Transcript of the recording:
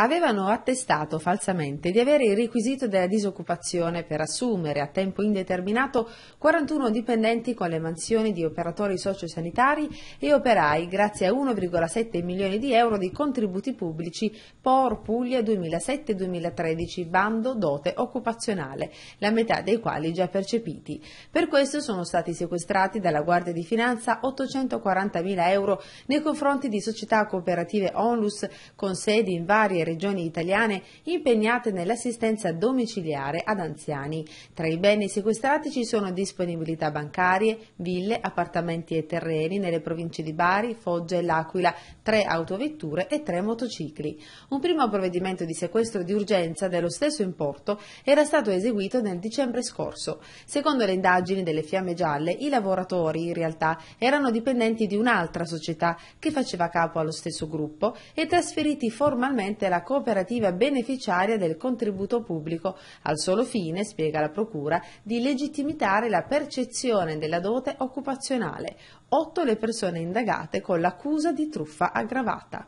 avevano attestato falsamente di avere il requisito della disoccupazione per assumere a tempo indeterminato 41 dipendenti con le mansioni di operatori sociosanitari e operai grazie a 1,7 milioni di euro di contributi pubblici POR Puglia 2007-2013 bando dote occupazionale, la metà dei quali già percepiti. Per questo sono stati sequestrati dalla Guardia di Finanza 840.000 euro nei confronti di società cooperative ONLUS con sedi in varie regioni italiane impegnate nell'assistenza domiciliare ad anziani. Tra i beni sequestrati ci sono disponibilità bancarie, ville, appartamenti e terreni nelle province di Bari, Foggia e L'Aquila, tre autovetture e tre motocicli. Un primo provvedimento di sequestro di urgenza dello stesso importo era stato eseguito nel dicembre scorso. Secondo le indagini delle Fiamme Gialle, i lavoratori in realtà erano dipendenti di un'altra società che faceva capo allo stesso gruppo e trasferiti formalmente alla cooperativa beneficiaria del contributo pubblico al solo fine, spiega la Procura, di legittimitare la percezione della dote occupazionale. Otto le persone indagate con l'accusa di truffa aggravata.